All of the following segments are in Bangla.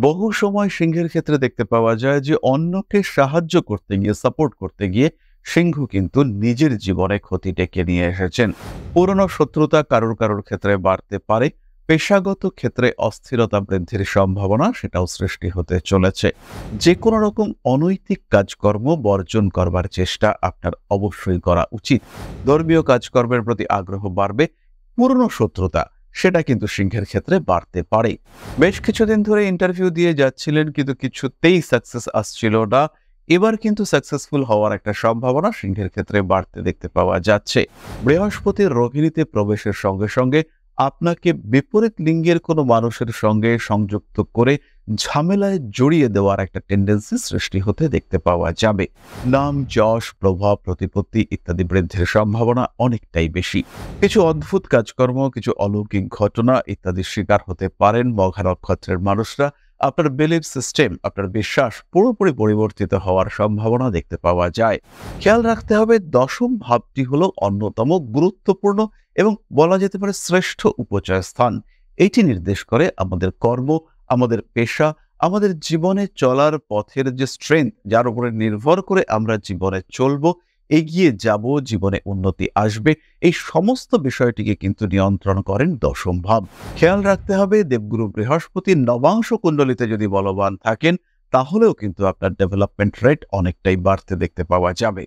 বহু সময় সিংহের ক্ষেত্রে দেখতে পাওয়া যায় যে অন্যকে সাহায্য করতে গিয়ে সাপোর্ট করতে গিয়ে সিংহ কিন্তু নিজের জীবনে ক্ষতি ডেকে নিয়ে এসেছেন। পুরনো শত্রুতা কারোর কারোর ক্ষেত্রে বাড়তে পারে, পেশাগত ক্ষেত্রে অস্থিরতা বৃদ্ধির সম্ভাবনা সেটাও সৃষ্টি হতে চলেছে। যে কোনো রকম অনৈতিক কাজকর্ম বর্জন করবার চেষ্টা আপনার অবশ্যই করা উচিত। ধর্মীয় কাজকর্মের প্রতি আগ্রহ বাড়বে, পুরনো শত্রুতা সেটা কিন্তু সিংহের ক্ষেত্রে বাড়তে পারে। বেশ কিছুদিন ধরে ইন্টারভিউ দিয়ে যাচ্ছিলেন, কিন্তু কিছুতেই সাকসেস আসছিল না। এবার কিন্তু সাকসেসফুল হওয়ার একটা সম্ভাবনা সিংহের ক্ষেত্রে বাড়তে দেখতে পাওয়া যাচ্ছে। বৃহস্পতির রোহিণীতে প্রবেশের সঙ্গে সঙ্গে আপনাকে বিপরীত লিঙ্গের কোনো মানুষের সঙ্গে সংযুক্ত করে ঝামেলায় জড়িয়ে দেওয়ার একটা টেন্ডেন্সি সৃষ্টি হতে দেখতে পাওয়া যাবে। নাম, যশ, প্রভাব, প্রতিপত্তি ইত্যাদি বৃদ্ধির সম্ভাবনা অনেকটাই বেশি। কিছু অদ্ভুত কাজকর্ম, কিছু অলৌকিক ঘটনা ইত্যাদির শিকার হতে পারেন মঘা নক্ষত্রের মানুষরা। আপনার বিলিভ সিস্টেম আপনার বিশ্বাস পুরোপুরি পরিবর্তিত হওয়ার সম্ভাবনা দেখতে পাওয়া যায়। খেয়াল রাখতে হবে দশম ভাবটি হলো অন্যতম গুরুত্বপূর্ণ এবং বলা যেতে পারে শ্রেষ্ঠ উপচয় স্থান। এটি নির্দেশ করে আমাদের কর্ম, আমাদের পেশা, আমাদের জীবনে চলার পথের যে স্ট্রেংথ যার উপরে নির্ভর করে আমরা জীবনে চলবো এগিয়ে যাব, জীবনে উন্নতি আসবে। এই সমস্ত বিষয়টিকে কিন্তু নিয়ন্ত্রণ করেন দশম ভাব। খেয়াল রাখতে হবে, দেবগুরু বৃহস্পতি নবাংশ কুণ্ডলিতে যদি বলবান থাকেন, তাহলেও কিন্তু আপনার ডেভেলপমেন্ট রেট অনেকটাই বাড়তে দেখতে পাওয়া যাবে।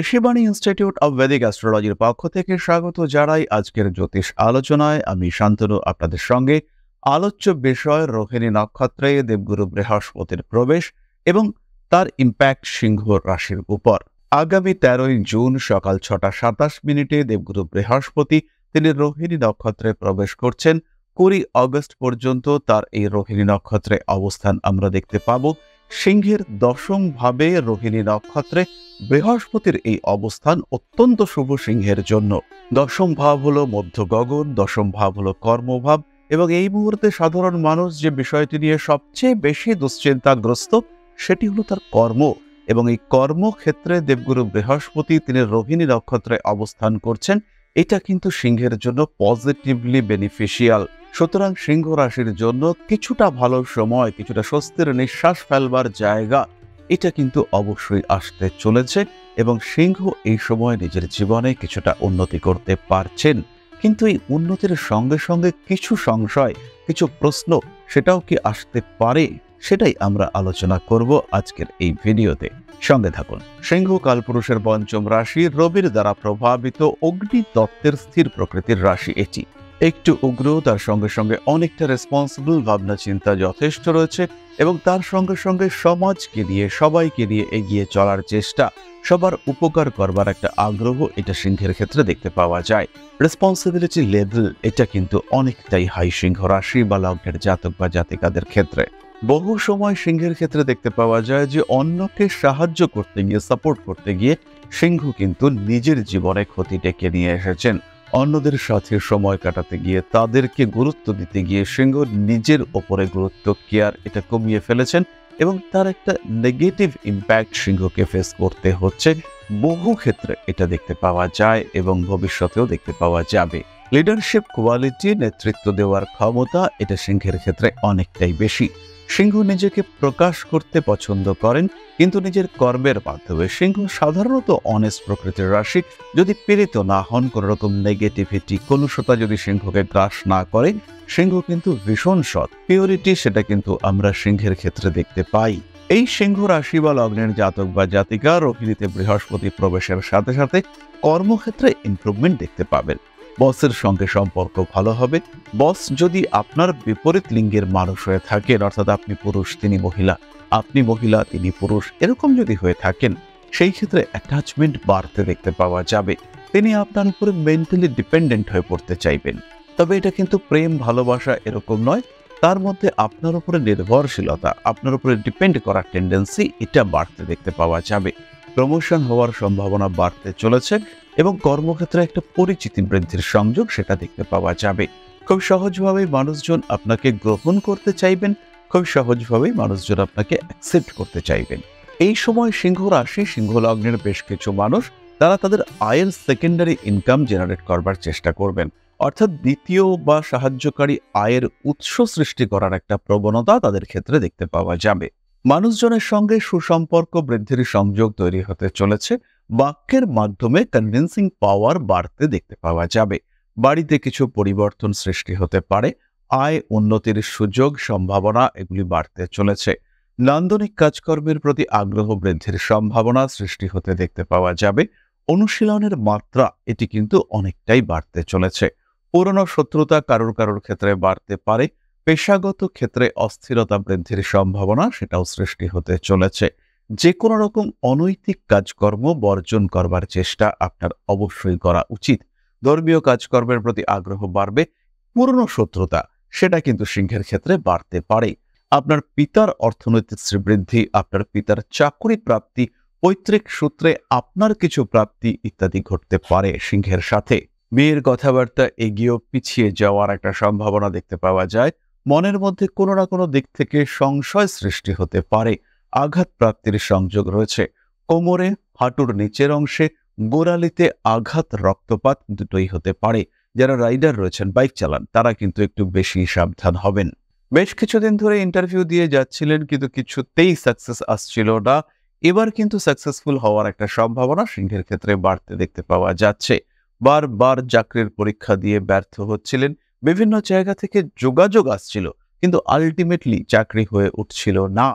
ঋষিবাণী ইনস্টিটিউট অব বেদিক অ্যাস্ট্রোলজির পক্ষ থেকে স্বাগত জানাই আজকের জ্যোতিষ আলোচনায়। আমি শান্তনু, আপনাদের সঙ্গে। আলোচ্য বিষয় রোহিণী নক্ষত্রে দেবগুরু বৃহস্পতির প্রবেশ এবং তার ইম্প্যাক্ট সিংহ রাশির উপর। আগামী তেরোই জুন সকাল ছটা সাতাশ মিনিটে দেবগুরু বৃহস্পতি, তিনি রোহিণী নক্ষত্রে প্রবেশ করছেন। কুড়ি অগস্ট পর্যন্ত তার এই রোহিণী নক্ষত্রে অবস্থান আমরা দেখতে পাবো। সিংহের দশম ভাবে রোহিণী নক্ষত্রে বৃহস্পতির এই অবস্থান অত্যন্ত শুভ সিংহের জন্য। দশম ভাব হলো মধ্য গগন, দশম ভাব হলো কর্মভাব এবং এই মুহূর্তে সাধারণ মানুষ যে বিষয়টি নিয়ে সবচেয়ে বেশি দুশ্চিন্তাগ্রস্ত সেটি হলো তার কর্ম এবং এই কর্মক্ষেত্রে দেবগুরু বৃহস্পতি তিনি রোহিণী নক্ষত্রে অবস্থান করছেন, এটা কিন্তু সিংহের জন্য পজিটিভলি বেনিফিশিয়াল সুতরাং সিংহ রাশির জন্য কিছুটা ভালো সময়, কিছুটা স্বস্তির নিঃশ্বাস ফেলবার জায়গা, এটা কিন্তু অবশ্যই আসতে চলেছে এবং সিংহ এই সময় নিজের জীবনে কিছুটা উন্নতি করতে পারছেন। কিন্তু এই উন্নতির সঙ্গে সঙ্গে কিছু সংশয়, কিছু প্রশ্ন সেটাও কি আসতে পারে, সেটাই আমরা আলোচনা করব আজকের এই ভিডিওতে। সঙ্গে থাকুন। সিংহ কালপুরুষের পঞ্চম রাশি রবির দ্বারা প্রভাবিত অগ্নি তত্ত্বের স্থির প্রকৃতির রাশি এটি। একটু উগ্র তার সঙ্গে সঙ্গে অনেকটা রেসপন্সিবল ভাবনা চিন্তা যথেষ্ট রয়েছে এবং তার সঙ্গে সঙ্গে সমাজকে নিয়ে সবাইকে নিয়ে এগিয়ে চলার চেষ্টা, সবার উপকার করবার একটা আগ্রহ এটা সিংহের ক্ষেত্রে দেখতে পাওয়া যায়। রেসপন্সিবিলিটি লেভেল এটা কিন্তু অনেকটাই হাই সিংহ রাশি বা লগ্নের জাতক বা জাতিকাদের ক্ষেত্রে। বহু সময় সিংহের ক্ষেত্রে দেখতে পাওয়া যায় যে অন্যকে সাহায্য করতে গিয়ে সাপোর্ট করতে গিয়ে সিংহ কিন্তু নিজের জীবনে ক্ষতি ডেকে নিয়ে এসেছেন। অন্যদের সাথে সময় কাটাতে গিয়ে তাদেরকে গুরুত্ব দিতে গিয়ে সিংহ নিজের ওপরে গুরুত্ব, কেয়ার এটা কমিয়ে ফেলেছেন এবং তার একটা নেগেটিভ ইম্প্যাক্ট সিংহকে ফেস করতে হচ্ছে। বহু ক্ষেত্রে এটা দেখতে পাওয়া যায় এবং ভবিষ্যতেও দেখতে পাওয়া যাবে। লিডারশিপ কোয়ালিটি নেতৃত্ব দেওয়ার ক্ষমতা এটা সিংহের ক্ষেত্রে অনেকটাই বেশি। সিংহ নিজেকে প্রকাশ করতে পছন্দ করেন, কিন্তু নিজের কর্মের মাধ্যমে সিংহ সাধারণত অনেস্ট প্রকৃতির রাশি। যদি পীড়িত না হন কোনো রকম নেগেটিভিটি কলুষতা যদি সিংহকে গ্রাস না করে, সিংহ কিন্তু ভীষণ সৎ। পিওরিটি সেটা কিন্তু আমরা সিংহের ক্ষেত্রে দেখতে পাই। এই সিংহ রাশি বা লগ্নের জাতক বা জাতিকা রোহিণীতে বৃহস্পতি প্রবেশের সাথে সাথে কর্মক্ষেত্রে ইমপ্রুভমেন্ট দেখতে পাবেন। বসের সঙ্গে সম্পর্ক ভালো হবে। বস যদি আপনার বিপরীত লিঙ্গের মানুষ হয়ে থাকেন, অর্থাৎ আপনি পুরুষ, তিনি মহিলা, আপনি মহিলা, তিনি পুরুষ, এরকম যদি হয়ে থাকেন, সেই ক্ষেত্রে অ্যাটাচমেন্ট বাড়তে দেখতে পাওয়া যাবে। তিনি আপনার উপরে মেন্টালি ডিপেন্ডেন্ট হয়ে পড়তে চাইবেন। তবে এটা কিন্তু প্রেম, ভালোবাসা এরকম নয়। তার মধ্যে আপনার উপরে নির্ভরশীলতা, আপনার উপরে ডিপেন্ড করার টেন্ডেন্সি এটা বাড়তে দেখতে পাওয়া যাবে। প্রমোশন হওয়ার সম্ভাবনা বাড়তে চলেছে এবং কর্মক্ষেত্রে একটা পরিচিতি বৃদ্ধির সংযোগ সেটা দেখতে পাওয়া যাবে। খুব সহজভাবেই মানুষজন আপনাকে গ্রহণ করতে চাইবেন, খুব সহজভাবেই মানুষজন আপনাকে অ্যাকসেপ্ট করতে চাইবেন। এই সময় সিংহ রাশি, সিংহ লগ্নের বেশ কিছু মানুষ, তারা তাদের আয়ের সেকেন্ডারি ইনকাম জেনারেট করবার চেষ্টা করবেন। অর্থাৎ দ্বিতীয় বা সাহায্যকারী আয়ের উৎস সৃষ্টি করার একটা প্রবণতা তাদের ক্ষেত্রে দেখতে পাওয়া যাবে। মানুষজনের সঙ্গে সুসম্পর্ক বৃদ্ধির সংযোগ তৈরি হতে চলেছে। বাক্যের মাধ্যমে কনভিন্সিং পাওয়ার বাড়তে দেখতে পাওয়া যাবে। বাড়িতে কিছু পরিবর্তন সৃষ্টি হতে পারে। আয় উন্নতির সুযোগ, সম্ভাবনা এগুলি বাড়তে চলেছে। নান্দনিক কাজকর্মের প্রতি আগ্রহ বৃদ্ধির সম্ভাবনা সৃষ্টি হতে দেখতে পাওয়া যাবে। অনুশীলনের মাত্রা এটি কিন্তু অনেকটাই বাড়তে চলেছে। পুরনো শত্রুতা কারোর কারোর ক্ষেত্রে বাড়তে পারে। পেশাগত ক্ষেত্রে অস্থিরতা বৃদ্ধির সম্ভাবনা সেটাও সৃষ্টি হতে চলেছে। যে কোনো রকম অনৈতিক কাজকর্ম বর্জন করবার চেষ্টা আপনার অবশ্যই করা উচিত। ধর্মীয় কাজকর্মের প্রতি আগ্রহ বাড়বে, পুরনো শত্রুতা সেটা কিন্তু সিংহের ক্ষেত্রে বাড়তে পারে। আপনার পিতার অর্থনৈতিক শ্রীবৃদ্ধি, আপনার পিতার চাকরি প্রাপ্তি, পৈতৃক সূত্রে আপনার কিছু প্রাপ্তি ইত্যাদি ঘটতে পারে সিংহের সাথে। বিয়ের কথাবার্তা এগিয়েও পিছিয়ে যাওয়ার একটা সম্ভাবনা দেখতে পাওয়া যায়। মনের মধ্যে কোনো না কোনো দিক থেকে সংশয় সৃষ্টি হতে পারে। আঘাত প্রাপ্তির সংযোগ রয়েছে। কোমরে, হাঁটুর নিচের অংশে, গোড়ালিতে আঘাত, রক্তপাত দুটোই হতে পারে। যারা রাইডার রয়েছেন, বাইক চালান, তারা কিন্তু একটু বেশি সাবধান হবেন। বেশ কিছুদিন ধরে ইন্টারভিউ দিয়ে যাচ্ছিলেন, কিন্তু কিছুতেই সাকসেস আসছিল না। এবার কিন্তু সাকসেসফুল হওয়ার একটা সম্ভাবনা সিংহের ক্ষেত্রে বাড়তে দেখতে পাওয়া যাচ্ছে। বারবার চাকরির পরীক্ষা দিয়ে ব্যর্থ হচ্ছিলেন বিভিন্ন জায়গা থেকে যোগাযোগ আসছিল, কিন্তু আলটিমেটলি চাকরি হয়ে উঠছিল না।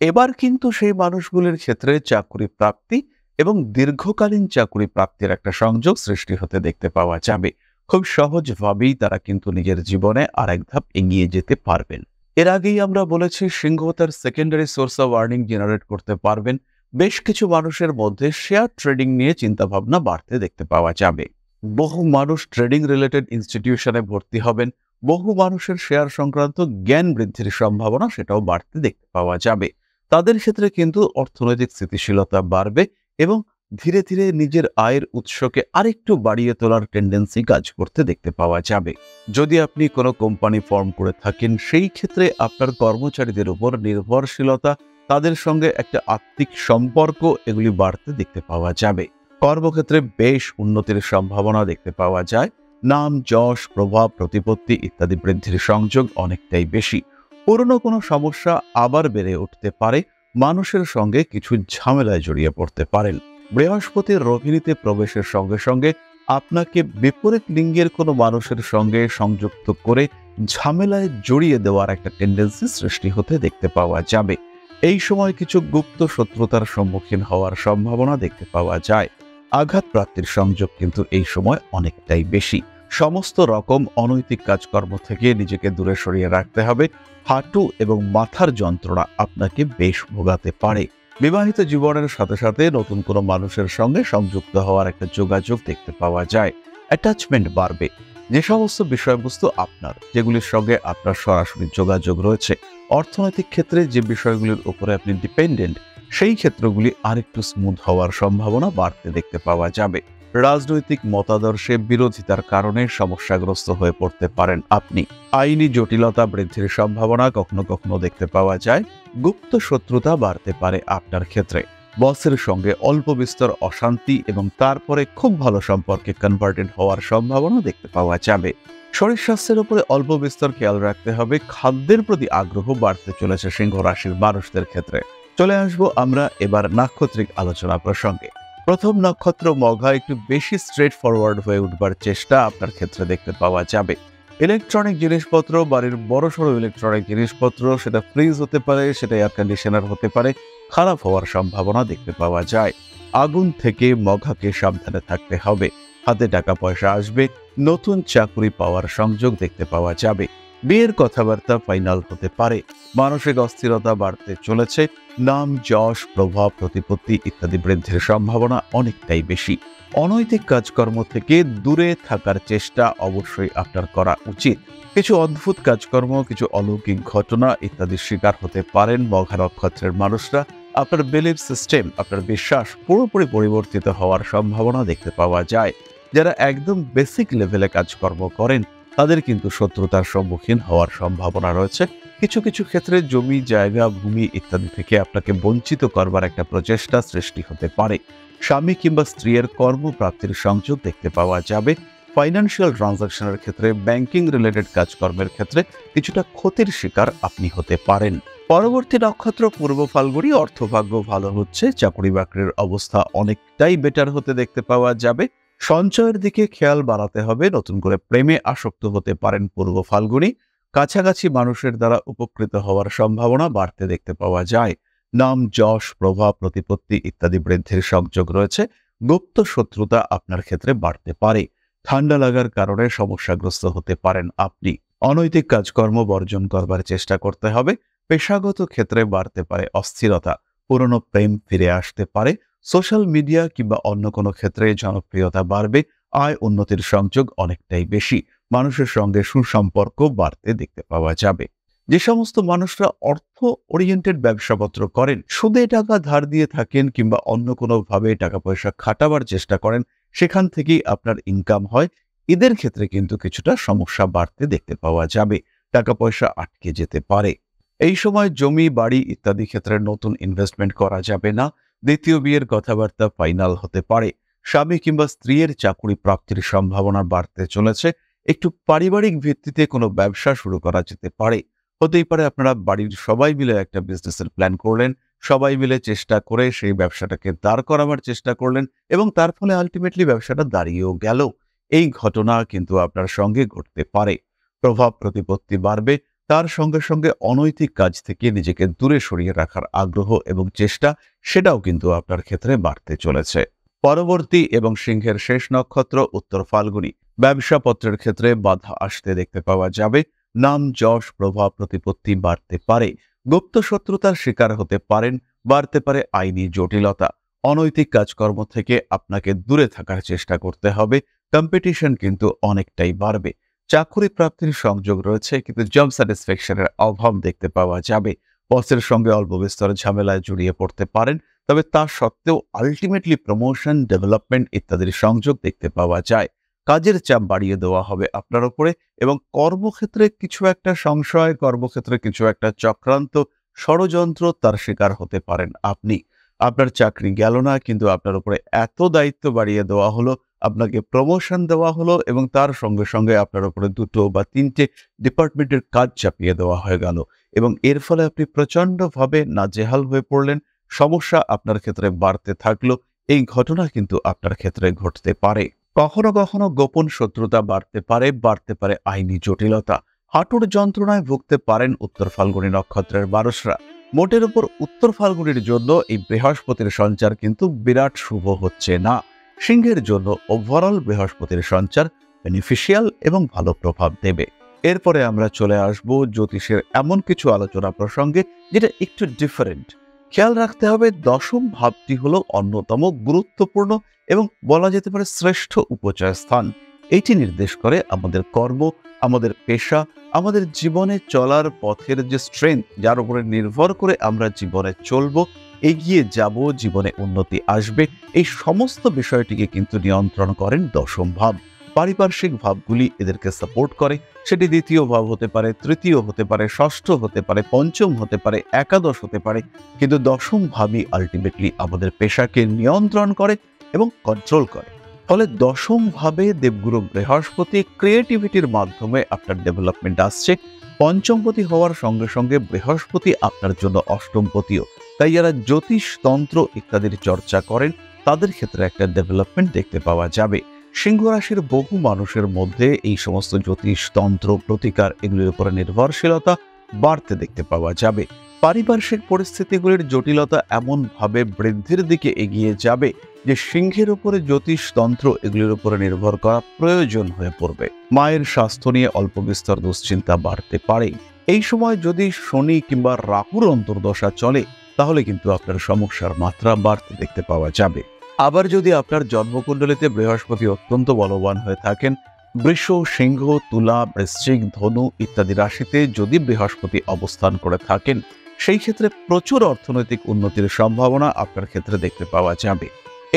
এবার কিন্তু সেই মানুষগুলির ক্ষেত্রে চাকরি প্রাপ্তি এবং দীর্ঘকালীন চাকরি প্রাপ্তির একটা সংযোগ সৃষ্টি হতে দেখতে পাওয়া যাবে। খুব সহজভাবেই তারা কিন্তু নিজের জীবনে আর এক ধাপ এগিয়ে যেতে পারবেন। এর আগেই আমরা বলেছি সিংহ তার secondary source of earning generate করতে পারবেন। বেশ কিছু মানুষের মধ্যে শেয়ার ট্রেডিং নিয়ে চিন্তাভাবনা বাড়তে দেখতে পাওয়া যাবে। বহু মানুষ ট্রেডিং রিলেটেড ইনস্টিটিউশনে ভর্তি হবেন, বহু মানুষের শেয়ার সংক্রান্ত জ্ঞান বৃদ্ধির সম্ভাবনা সেটাও বাড়তে দেখতে পাওয়া যাবে। তাদের ক্ষেত্রে কিন্তু অর্থনৈতিক স্থিতিশীলতা বাড়বে এবং ধীরে ধীরে নিজের আয়ের উৎসকে আরেকটু বাড়িয়ে তোলার টেন্ডেন্সি কাজ করতে দেখতে পাওয়া যাবে। যদি আপনি কোনো কোম্পানি ফর্ম করে থাকেন, সেই ক্ষেত্রে আপনার কর্মচারীদের উপর নির্ভরশীলতা, তাদের সঙ্গে একটা আত্মিক সম্পর্ক এগুলি বাড়তে দেখতে পাওয়া যাবে। কর্মক্ষেত্রে বেশ উন্নতির সম্ভাবনা দেখতে পাওয়া যায়। নাম, যশ, প্রভাব, প্রতিপত্তি ইত্যাদি বৃদ্ধির সংযোগ অনেকটাই বেশি। পুরনো কোনো সমস্যা আবার বেড়ে উঠতে পারে। মানুষের সঙ্গে কিছু ঝামেলায় জড়িয়ে পড়তে পারেন। বৃহস্পতির রোহিণীতে প্রবেশের সঙ্গে সঙ্গে আপনাকে বিপরীত লিঙ্গের কোনো মানুষের সঙ্গে সংযুক্ত করে ঝামেলায় জড়িয়ে দেওয়ার একটা টেন্ডেন্সি সৃষ্টি হতে দেখতে পাওয়া যাবে। এই সময় কিছু গুপ্ত শত্রুতার সম্মুখীন হওয়ার সম্ভাবনা দেখতে পাওয়া যায়। আঘাত প্রাপ্তির সংযোগ কিন্তু এই সময় অনেকটাই বেশি। সমস্ত রকম অনৈতিক কাজকর্ম থেকে নিজেকে দূরে সরিয়ে রাখতে হবে। হাঁটু এবং মাথার যন্ত্রণা আপনাকে বেশ ভোগাতে পারে। বিবাহিত জীবনের সাথে সাথে নতুন কোনো মানুষের সঙ্গে সংযুক্ত হওয়ার একটা যোগাযোগ দেখতে পাওয়া যায়। অ্যাটাচমেন্ট বাড়বে। যে সমস্ত বিষয়বস্তু আপনার, যেগুলির সঙ্গে আপনার সরাসরি যোগাযোগ রয়েছে। অর্থনৈতিক ক্ষেত্রে যে বিষয়গুলির উপরে আপনি ডিপেন্ডেন্ট সেই ক্ষেত্রগুলি আরেকটু স্মুথ হওয়ার সম্ভাবনা বাড়তে দেখতে পাওয়া যাবে। রাজনৈতিক মতাদর্শে বিরোধিতার কারণে সমস্যাগ্রস্ত হয়ে পড়তে পারেন আপনি। আইনি জটিলতা বৃদ্ধির সম্ভাবনা কখনো কখনো দেখতে পাওয়া যায়। গুপ্ত শত্রুতা বাড়তে পারে আপনার ক্ষেত্রে। বসের সঙ্গে অল্প বিস্তর অশান্তি এবং তারপরে খুব ভালো সম্পর্কে কনভার্টেড হওয়ার সম্ভাবনা দেখতে পাওয়া যাবে। শরীর স্বাস্থ্যের উপরে অল্প বিস্তর খেয়াল রাখতে হবে। খাদ্যের প্রতি আগ্রহ বাড়তে চলেছে সিংহ রাশির মানুষদের ক্ষেত্রে। চলে আসব আমরা এবার নাক্ষত্রিক আলোচনা প্রসঙ্গে। প্রথম নক্ষত্র মঘা একটু বেশি স্ট্রেট ফরওয়ার্ড হয়ে উঠবার চেষ্টা আপনার ক্ষেত্রে দেখতে পাওয়া যাবে। ইলেকট্রনিক জিনিসপত্র বাড়ির বড় সড়ো ইলেকট্রনিক জিনিসপত্র, সেটা ফ্রিজ হতে পারে, সেটা এয়ার কন্ডিশনার হতে পারে, খারাপ হওয়ার সম্ভাবনা দেখতে পাওয়া যায়। আগুন থেকে মঘাকে সাবধানে থাকতে হবে। হাতে টাকা পয়সা আসবে, নতুন চাকরি পাওয়ার সংযোগ দেখতে পাওয়া যাবে। বিয়ের কথাবার্তা ফাইনাল হতে পারে। মানসিক অস্থিরতা বাড়তে চলেছে। নাম, যশ, প্রভাব, প্রতিপত্তি ইত্যাদি বৃদ্ধির সম্ভাবনা অনেকটাই বেশি। অনৈতিক কাজকর্ম থেকে দূরে থাকার চেষ্টা অবশ্যই আপনার করা উচিত। কিছু অদ্ভুত কাজকর্ম, কিছু অলৌকিক ঘটনা ইত্যাদির শিকার হতে পারেন মঘা নক্ষত্রের মানুষরা। আপনার বিলিভ সিস্টেম আপনার বিশ্বাস পুরোপুরি পরিবর্তিত হওয়ার সম্ভাবনা দেখতে পাওয়া যায়। যারা একদম বেসিক লেভেলে কাজকর্ম করেন তাদের কিন্তু শত্রুতার সম্মুখীন হওয়ার সম্ভাবনা রয়েছে। কিছু কিছু ক্ষেত্রে জমি, জায়গা, ভূমি ইত্যাদি থেকে আপনাকে বঞ্চিত করবার একটা প্রচেষ্টা সৃষ্টি হতে পারে। স্বামী কিংবা স্ত্রীর কর্মপ্রাপ্তির সংযোগ দেখতে পাওয়া যাবে। ফাইন্যান্সিয়াল ট্রানজাকশনের ক্ষেত্রে ব্যাংকিং রিলেটেড কাজকর্মের ক্ষেত্রে কিছুটা ক্ষতির শিকার আপনি হতে পারেন। পরবর্তী নক্ষত্র পূর্ব ফাল্গুনি অর্থভাগ্য ভালো হচ্ছে, চাকরি বাকরির অবস্থা অনেকটাই বেটার হতে দেখতে পাওয়া যাবে। সঞ্চয়ের দিকে খেয়াল বাড়াতে হবে। নতুন করে প্রেমে আসক্ত হতে পারেন পূর্ব ফাল্গুনি। কাছাকাছি মানুষের দ্বারা উপকৃত হওয়ার সম্ভাবনা বাড়তে দেখতে পাওয়া যায়। নাম, যশ, প্রভাব, প্রতিপত্তি ইত্যাদি বৃদ্ধির সংযোগ রয়েছে। গুপ্ত শত্রুতা আপনার ক্ষেত্রে বাড়তে পারে। ঠান্ডা লাগার কারণে সমস্যাগ্রস্ত হতে পারেন আপনি। অনৈতিক কাজকর্ম বর্জন করবার চেষ্টা করতে হবে। পেশাগত ক্ষেত্রে বাড়তে পারে অস্থিরতা। পুরনো প্রেম ফিরে আসতে পারে। সোশ্যাল মিডিয়া কিংবা অন্য কোনো ক্ষেত্রে জনপ্রিয়তা বাড়বে, আয় উন্নতির সংযোগ অনেকটাই বেশি। মানুষের সঙ্গে সুসম্পর্ক বাড়তে দেখতে পাওয়া যাবে। যে সমস্ত মানুষরা অর্থ ওরিয়েন্টেড ব্যবসাপত্র করেন, সুদে টাকা ধার দিয়ে থাকেন কিংবা অন্য কোনোভাবে টাকা পয়সা খাটাবার চেষ্টা করেন, সেখান থেকেই আপনার ইনকাম হয়। এদের ক্ষেত্রে কিন্তু কিছুটা সমস্যা বাড়তে দেখতে পাওয়া যাবে। টাকা পয়সা আটকে যেতে পারে। এই সময় জমি, বাড়ি ইত্যাদি ক্ষেত্রে নতুন ইনভেস্টমেন্ট করা যাবে না। দ্বিতীয় বিয়ের কথাবার্তা ফাইনাল হতে পারে। স্বামী কিংবা স্ত্রীর চাকুরি প্রাপ্তির সম্ভাবনা বাড়তে চলেছে। একটু পারিবারিক ভিত্তিতে কোনো ব্যবসা শুরু করা যেতে পারে। হতেই পারে আপনারা বাড়ির সবাই মিলে একটা বিজনেসের প্ল্যান করলেন। সবাই মিলে চেষ্টা করে সেই ব্যবসাটাকে দাঁড় করাবার চেষ্টা করলেন এবং তার ফলে আলটিমেটলি ব্যবসাটা দাঁড়িয়েও গেল। এই ঘটনা কিন্তু আপনার সঙ্গে ঘটতে পারে। প্রভাব, প্রতিপত্তি বাড়বে। তার সঙ্গে সঙ্গে অনৈতিক কাজ থেকে নিজেকে দূরে সরিয়ে রাখার আগ্রহ এবং চেষ্টা সেটাও কিন্তু আপনার ক্ষেত্রে বাড়তে চলেছে। পরবর্তী এবং সিংহের শেষ নক্ষত্র উত্তর ফাল্গুনি। ব্যবসাপত্রের ক্ষেত্রে বাধা আসতে দেখতে পাওয়া যাবে। নাম, যশ, প্রভাব, প্রতিপত্তি বাড়তে পারে। গুপ্ত শত্রুতার শিকার হতে পারেন, বাড়তে পারে আইনি জটিলতা। অনৈতিক কাজকর্ম থেকে আপনাকে দূরে থাকার চেষ্টা করতে হবে। কম্পিটিশন কিন্তু অনেকটাই বাড়বে। চাকরি প্রাপ্তির সংযোগ রয়েছে, কিন্তু জব স্যাটিসফ্যাকশনের অভাব দেখতে পাওয়া যাবে। বসের সঙ্গে অল্প বিস্তর ঝামেলায় জড়িয়ে পড়তে পারেন, তবে তা সত্ত্বেও আলটিমেটলি প্রমোশন ডেভেলপমেন্ট ইত্যাদির সংযোগ দেখতে পাওয়া যায়। কাজের চাপ বাড়িয়ে দেওয়া হবে আপনার উপরে এবং কর্মক্ষেত্রে কিছু একটা সংশয়, কর্মক্ষেত্রে কিছু একটা চক্রান্ত, ষড়যন্ত্র তার শিকার হতে পারেন আপনি। আপনার চাকরি গেল না, কিন্তু আপনার উপরে এত দায়িত্ব বাড়িয়ে দেওয়া হলো আপনাকে প্রমোশন দেওয়া হলো এবং তার সঙ্গে সঙ্গে আপনার উপরে দুটো বা তিনটে ডিপার্টমেন্টের কাজ চাপিয়ে দেওয়া হয়ে গেল। এবং এর ফলে আপনি প্রচণ্ডভাবে নাজেহাল হয়ে পড়লেন। সমস্যা আপনার ক্ষেত্রে বাড়তে থাকল। এই ঘটনা কিন্তু আপনার ক্ষেত্রে ঘটতে পারে। কখনো কখনো গোপন শত্রুতা বাড়তে পারে বাড়তে পারে আইনি জটিলতা। হাঁটুর যন্ত্রণায় ভুগতে পারেন উত্তর ফাল্গুনি নক্ষত্রের মানুষরা মোটের উপর উত্তর ফাল্গুনির জন্য এই বৃহস্পতির সঞ্চার কিন্তু বিরাট শুভ হচ্ছে না। সিংহের জন্য ওভারঅল বৃহস্পতির সঞ্চার বেনিফিশিয়াল এবং ভালো প্রভাব দেবে। এরপরে আমরা চলে আসব জ্যোতিষের এমন কিছু আলোচনা প্রসঙ্গে যেটা একটু ডিফারেন্ট খেয়াল রাখতে হবে দশম ভাবটি হলো অন্যতম গুরুত্বপূর্ণ এবং বলা যেতে পারে শ্রেষ্ঠ উপচয় স্থান। এটি নির্দেশ করে আমাদের কর্ম, আমাদের পেশা, আমাদের জীবনে চলার পথের যে স্ট্রেংথ যার উপরে নির্ভর করে আমরা জীবনে চলব এগিয়ে যাব, জীবনে উন্নতি আসবে। এই সমস্ত বিষয়টিকে কিন্তু নিয়ন্ত্রণ করেন দশম ভাব। পারিপার্শ্বিক ভাবগুলি এদেরকে সাপোর্ট করে। সেটি দ্বিতীয় ভাব হতে পারে, তৃতীয় হতে পারে, ষষ্ঠ হতে পারে, পঞ্চম হতে পারে, একাদশ হতে পারে। কিন্তু দশম ভাবই আলটিমেটলি আমাদের পেশাকে নিয়ন্ত্রণ করে এবং কন্ট্রোল করে। ফলে দশম ভাবে দেবগুরু বৃহস্পতি ক্রিয়েটিভিটির মাধ্যমে আপনার ডেভেলপমেন্ট আসছে। পঞ্চমপতি হওয়ার সঙ্গে সঙ্গে বৃহস্পতি আপনার জন্য অষ্টমপতিও তাই যারা জ্যোতিষ তন্ত্র ইত্যাদির চর্চা করেন, তাদের ক্ষেত্রে একটা ডেভেলপমেন্ট দেখতে পাওয়া যাবে। সিংহ রাশির বহু মানুষের মধ্যে এই সমস্ত জ্যোতিষ তন্ত্র, প্রতিকার এগুলির উপরে নির্ভরশীলতা বাড়তে দেখতে পাওয়া যাবে। পারিপার্শ্বিক পরিস্থিতিগুলির জটিলতা এমনভাবে বৃদ্ধির দিকে এগিয়ে যাবে যে সিংহের উপরে জ্যোতিষ তন্ত্র এগুলির উপরে নির্ভর করা প্রয়োজন হয়ে পড়বে। মায়ের স্বাস্থ্য নিয়ে অল্প বিস্তর দুশ্চিন্তা বাড়তে পারে। এই সময় যদি শনি কিংবা রাহুর অন্তর্দশা চলে তাহলে কিন্তু আপনার সমস্যার মাত্রা বাড়তে দেখতে পাওয়া যাবে। আবার যদি আপনার জন্মকুণ্ডলিতে বৃহস্পতি অত্যন্ত বলবান হয়ে থাকেন, বৃষ, সিংহ, তুলা, বৃশ্চিক, ধনু ইত্যাদি রাশিতে যদি বৃহস্পতি অবস্থান করে থাকেন, সেই ক্ষেত্রে প্রচুর অর্থনৈতিক উন্নতির সম্ভাবনা আপনার ক্ষেত্রে দেখতে পাওয়া যাবে।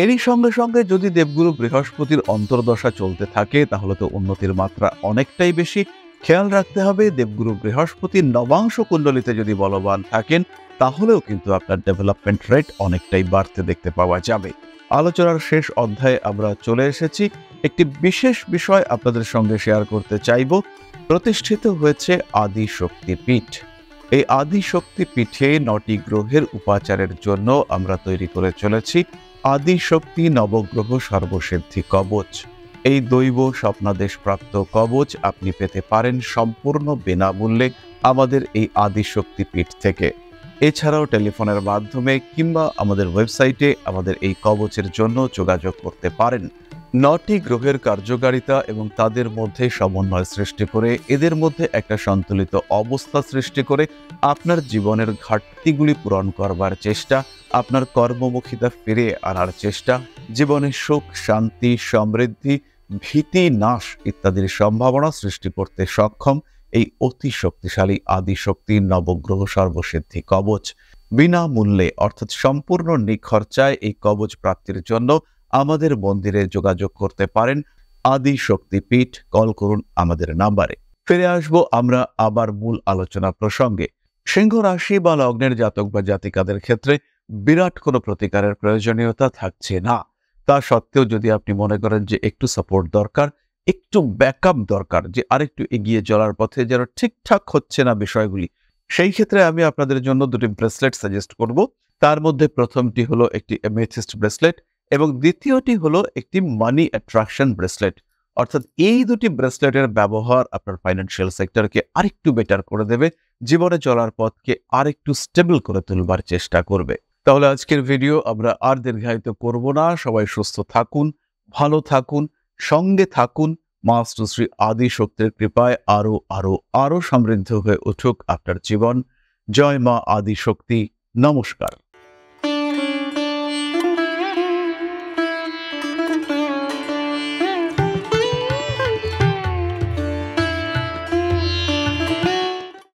এরই সঙ্গে সঙ্গে যদি দেবগুরু বৃহস্পতির অন্তর্দশা চলতে থাকে, তাহলে তো উন্নতির মাত্রা অনেকটাই বেশি। খেয়াল রাখতে হবে, দেবগুরু বৃহস্পতি নবাংশ কুণ্ডলিতে যদি বলবান থাকেন তাহলেও কিন্তু আপনার ডেভেলপমেন্ট রেট অনেকটাই বাড়তে দেখতে পাওয়া যাবে। আলোচনার শেষ অধ্যায়ে আমরা চলে এসেছি। একটি বিশেষ বিষয় আপনাদের সঙ্গে শেয়ার করতে চাইব। প্রতিষ্ঠিত হয়েছে আদি শক্তি পীঠ। এই আদি শক্তি পীঠে নটি গ্রহের উপাচারের জন্য আমরা তৈরি করে চলেছি। আদি শক্তি, নবগ্রহ, সর্বসিদ্ধি, কবচ। এই দৈব স্বপ্নাদেশ প্রাপ্ত কবচ আপনি পেতে পারেন সম্পূর্ণ বিনামূল্যে আমাদের এই আদি শক্তি পীঠ থেকে। এছাড়াও টেলিফোনের মাধ্যমে কিংবা আমাদের ওয়েবসাইটে আমাদের এই কবচের জন্য যোগাযোগ করতে পারেন। নটি গ্রহের কার্যকারিতা এবং তাদের মধ্যে সমন্বয় সৃষ্টি করে, এদের মধ্যে একটা সন্তুলিত অবস্থা সৃষ্টি করে আপনার জীবনের ঘাটতিগুলি পূরণ করবার চেষ্টা, আপনার কর্মমুখিতা ফিরে আনার চেষ্টা, জীবনে সুখ, শান্তি, সমৃদ্ধি, ভীতি, নাশ ইত্যাদির সম্ভাবনা সৃষ্টি করতে সক্ষম এই অতি শক্তিশালী আদিশক্তি নবগ্রহ সর্বসিদ্ধি কবচ। বিনামূল্যে, অর্থাৎ সম্পূর্ণ নিখরচায় এই কবচ প্রাপ্তির জন্য আমাদের মন্দিরে যোগাযোগ করতে পারেন আদি শক্তিপীঠ কল করুন আমাদের নাম্বারে। ফিরে আসব আমরা আবার মূল আলোচনা প্রসঙ্গে। সিংহ রাশি বা লগ্নের জাতক বা জাতিকাদের ক্ষেত্রে বিরাট কোনো প্রতিকারের প্রয়োজনীয়তা থাকছে না। তা সত্ত্বেও যদি আপনি মনে করেন যে একটু সাপোর্ট দরকার একটু ব্যাকআপ দরকার, যে আরেকটু এগিয়ে চলার পথে যেন ঠিকঠাক হচ্ছে না বিষয়গুলি। সেই ক্ষেত্রে আমি আপনাদের জন্য দুটি ব্রেসলেট সাজেস্ট করব। তার মধ্যে প্রথমটি হলো একটি এমেথিস্ট ব্রেসলেট এবং দ্বিতীয়টি হলো একটি মানি অ্যাট্রাকশন ব্রেসলেট অর্থাৎ এই দুটি ব্রেসলেটের ব্যবহার আপনার ফাইন্যান্সিয়াল সেক্টরকে আরেকটু বেটার করে দেবে, জীবনে চলার পথকে আরেকটু স্টেবল করে তুলবার চেষ্টা করবে। তাহলে আজকের ভিডিও আমরা আর দীর্ঘায়িত করব না। সবাই সুস্থ থাকুন, ভালো থাকুন সঙ্গে থাকুন মা শ্রী আদি শক্তির কৃপায় আরও আরও আরও সমৃদ্ধ হয়ে উঠুক আপনার জীবন। জয় মা আদি শক্তি নমস্কার।